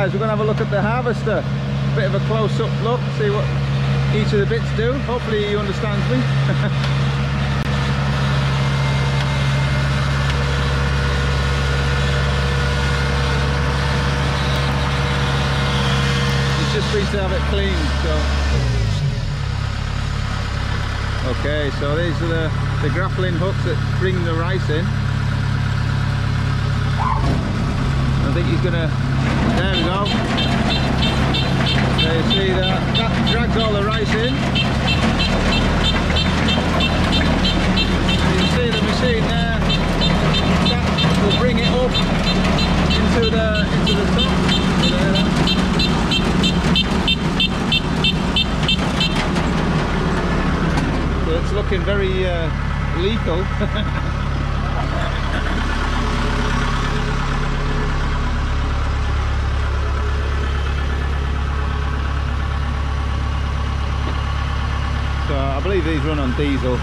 Guys, we're gonna have a look at the harvester. A bit of a close-up look, see what each of the bits do. Hopefully he understands me. Just been to have it cleaned, so. Okay, so these are the, the grappling hooks that bring the rice in. I think he's gonna, there we go. There you see that, that drags all the rice in. You see the machine there, that will bring it up into the, into the top. So it's looking very uh, lethal. so I believe these run on diesel.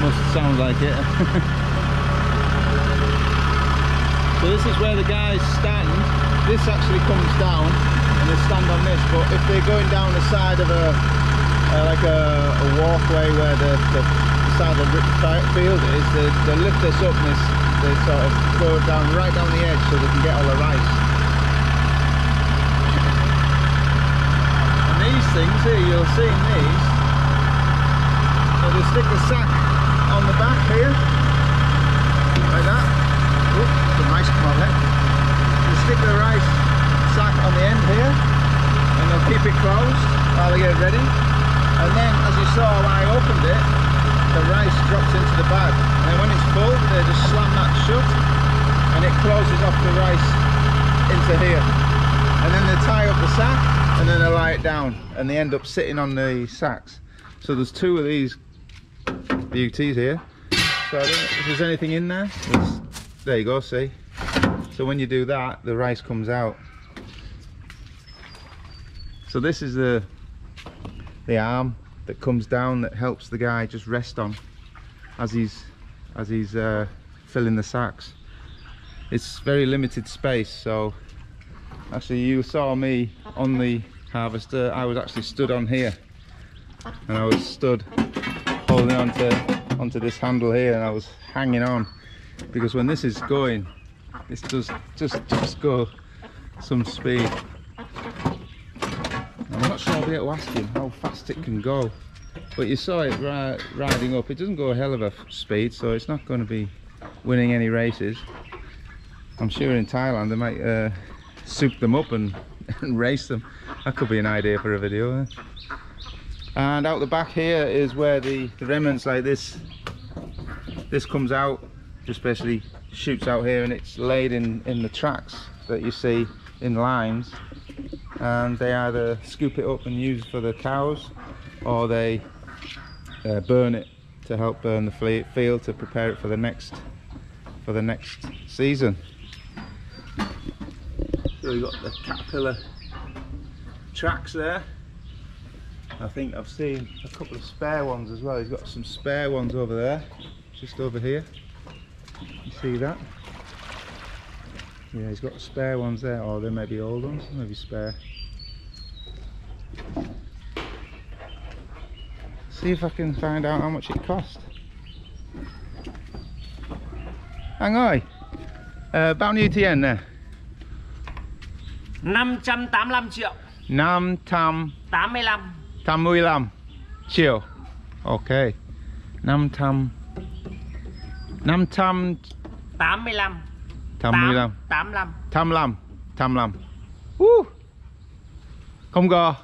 Must sound like it. so this is where the guys stand. This actually comes down and they stand on this. But if they're going down the side of a uh, like a, a walkway where the, the side of the fi- field is, they, they lift this up and this, they sort of go down right down the edge so they can get all the rice. And these things here, you'll see these, they stick the sack on the back here, like that. Oop, some rice come on there. Stick the rice sack on the end here, and they'll keep it closed while they get ready. And then, as you saw when I opened it, the rice drops into the bag. And when it's full, they just slam that shut, and it closes off the rice into here. And then they tie up the sack, and then they lie it down, and they end up sitting on the sacks. So there's two of these beauties here. So if there's anything in there. There you go, see? So when you do that, the rice comes out. So this is the the arm that comes down that helps the guy just rest on as he's as he's uh, filling the sacks. It's very limited space, so actually you saw me on the harvester. I was actually stood on here, and I was stood holding onto onto this handle here, and I was hanging on because when this is going, this does just just go some speed. I'm not sure I'll be able to ask him how fast it can go. But you saw it ri riding up. It doesn't go a hell of a speed, so it's not going to be winning any races. I'm sure in Thailand they might uh, soup them up and, and race them. That could be an idea for a video. eh? And out the back here is where the, the remnants like this, this comes out, just basically shoots out here and it's laid in, in the tracks that you see in lines. And they either scoop it up and use for the cows or they uh, burn it to help burn the field to prepare it for the next for the next season. So we've got the caterpillar tracks there I think I've seen a couple of spare ones as well. He's got some spare ones over there just over here. You see that? Yeah, he's got spare ones there, or they may be old ones, maybe spare. See if I can find out how much it cost. Anh ơi, ờ, bao nhiêu tiền nè? 585 triệu. 585 85 triệu. Ok. 500 585 85 85 85 85 85 Woo! Không go.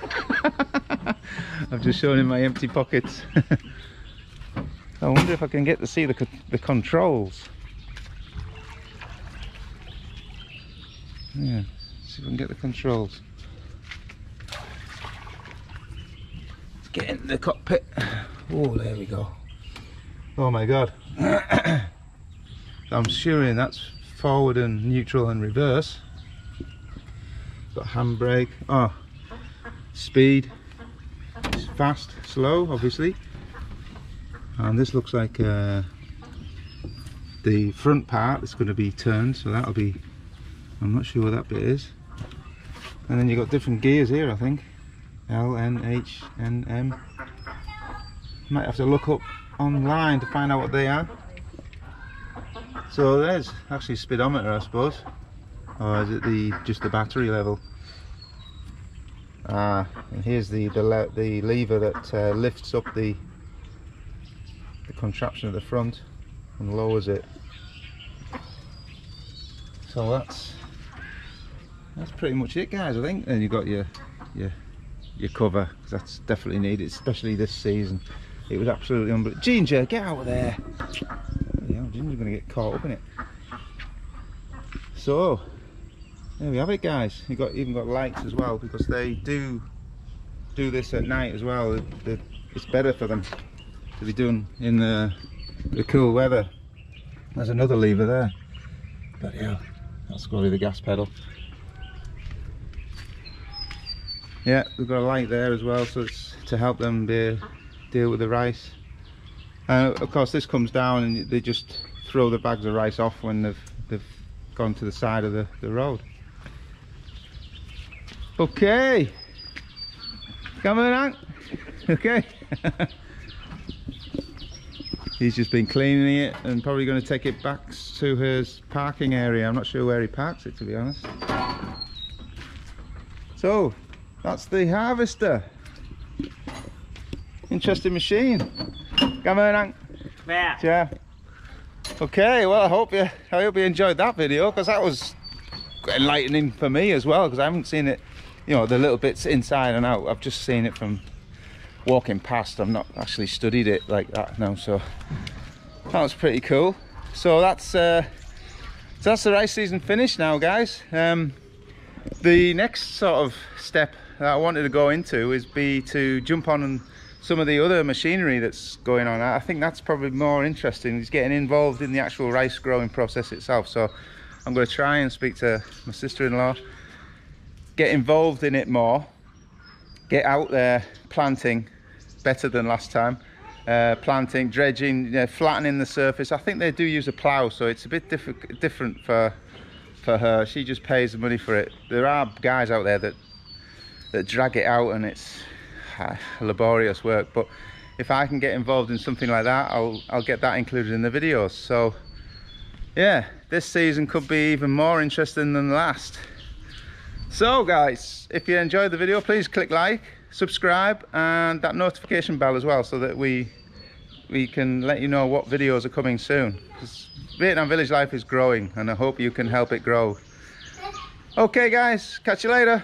I've just shown him my empty pockets. I wonder if I can get to see the the controls. Yeah, see if we can get the controls. Get in the cockpit. Oh, there we go. Oh my god. I'm sure that's forward and neutral and reverse. Got handbrake. Oh, speed. It's fast, slow, obviously. And this looks like uh, the front part is going to be turned, so that'll be I'm not sure what that bit is. And then you've got different gears here, I think. L, N, H, N, M. Might have to look up online to find out what they are. So there's actually speedometer, I suppose. Or is it the just the battery level? Ah, and here's the the, le the lever that uh, lifts up the the contraption at the front and lowers it. So that's that's pretty much it, guys. I think. And you've got your your your cover that's definitely needed, especially this season. It was absolutely unbelievable. Ginger, get out of there! Yeah, Ginger's gonna get caught up in it. So there we have it, guys. You got even got lights as well because they do do this at night as well. It's better for them to be doing in the the cool weather. There's another lever there. But yeah, that's got to be the gas pedal. Yeah, we've got a light there as well, so it's to help them be, deal with the rice. And of course, this comes down and they just throw the bags of rice off when they've they've gone to the side of the, the road. Okay. Come on. Okay. He's just been cleaning it and probably going to take it back to his parking area. I'm not sure where he parks it, to be honest. So, that's the harvester. Interesting machine. Come on, Hank. Về Yeah. Okay, well I hope you I hope you enjoyed that video because that was enlightening for me as well because I haven't seen it, you know, the little bits inside and out. I've just seen it from walking past. I've not actually studied it like that now, so that was pretty cool. So that's uh, so that's the rice season finished now, guys. Um, the next sort of step that I wanted to go into is be to jump on some of the other machinery that's going on. I think that's probably more interesting. Is getting involved in the actual rice growing process itself. So I'm going to try and speak to my sister-in-law, get involved in it more, get out there planting better than last time. Uh, planting, dredging, you know, flattening the surface. I think they do use a plough, so it's a bit diff- different for for her. She just pays the money for it. There are guys out there that that drag it out, and it's laborious work. But if I can get involved in something like that, I'll I'll get that included in the videos. So yeah, this season could be even more interesting than the last. So guys, if you enjoyed the video, please click like, subscribe, and that notification bell as well, so that we we can let you know what videos are coming soon. Vietnam Village Life is growing, and I hope you can help it grow. Okay, guys, catch you later.